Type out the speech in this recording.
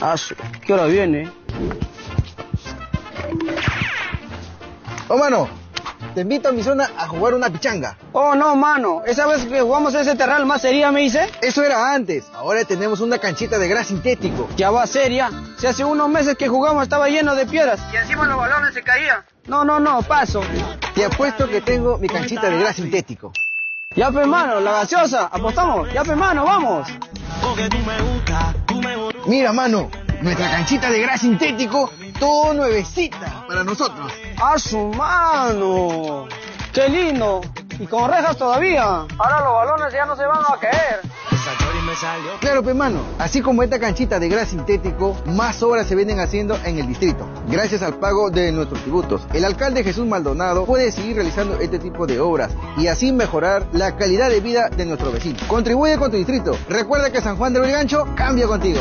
Ah, ¿qué hora viene? Oh, mano, te invito a mi zona a jugar una pichanga. Oh, no, mano. Esa vez que jugamos ese terral más sería, me dice. Eso era antes. Ahora tenemos una canchita de gras sintético. Ya va seria. Si hace unos meses que jugamos estaba lleno de piedras. Y encima los balones se caían. No, no, no, paso. Te apuesto que tengo mi canchita de gras sintético. Ya, pe, mano, la gaseosa. Apostamos. Ya, pe, mano, vamos. Mira, mano, nuestra canchita de gras sintético, todo nuevecita para nosotros. ¡A su mano! ¡Qué lindo! Y con rejas todavía. Ahora los balones ya no se van a caer. Claro, pues mano, así como esta canchita de gras sintético, más obras se vienen haciendo en el distrito. Gracias al pago de nuestros tributos, el alcalde Jesús Maldonado puede seguir realizando este tipo de obras y así mejorar la calidad de vida de nuestros vecinos. Contribuye con tu distrito. Recuerda que San Juan de Brigancho cambia contigo.